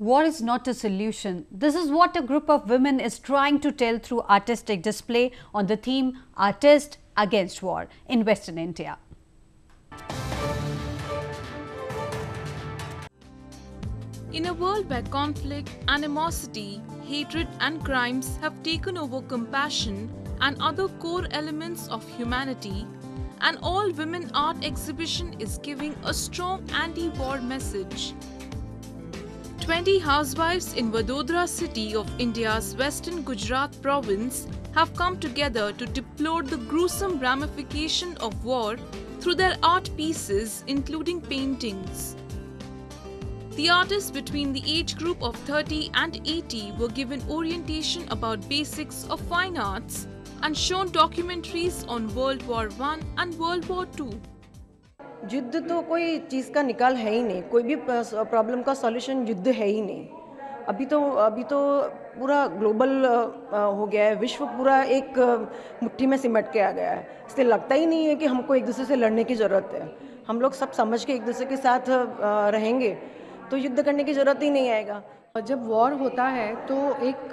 War is not a solution. This is what a group of women is trying to tell through artistic display on the theme Artist Against War in Western India. In a world where conflict, animosity, hatred, and crimes have taken over compassion and other core elements of humanity, an all women art exhibition is giving a strong anti war message. 20 housewives in Vadodara city of India's western Gujarat province have come together to deplore the gruesome ramification of war through their art pieces, including paintings. The artists between the age group of 30 and 80 were given orientation about basics of fine arts and shown documentaries on World War I and World War II. युद्ध तो कोई चीज़ का निकाल है ही नहीं, कोई भी problem का सॉल्यूशन युद्ध है ही नहीं। अभी तो अभी तो पूरा ग्लोबल हो गया है, विश्व पूरा एक मुट्ठी में सिमट के आ गया है। इससे लगता ही नहीं है कि हमको एक दूसरे से लड़ने की ज़रूरत है। हम लोग सब समझ के एक दूसरे के साथ रहेंगे। तो युद्ध करने की ज़रूरत ही नहीं आएगा। जब वॉर होता है तो एक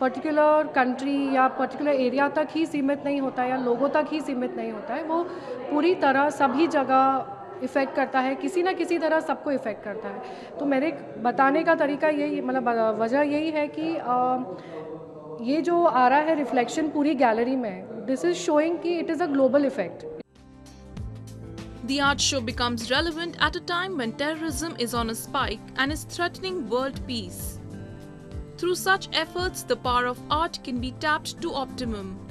पर्टिकुलर कंट्री या पर्टिकुलर एरिया तक ही सीमित नहीं होता है या लोगों तक ही सीमित नहीं होता है वो पूरी तरह सभी जगह इफ़ेक्ट करता है किसी ना किसी तरह सबको इफ़ेक्ट करता है। तो मेरे बताने का तरीका यही मतलब वजह यही है कि आ, ये जो आ रहा है रिफ्लेक्शन पूरी गैलरी में दिस इज़ शोइंग कि it is a global effect The art show becomes relevant at a time when terrorism is on a spike and is threatening world peace. Through such efforts, the power of art can be tapped to optimum.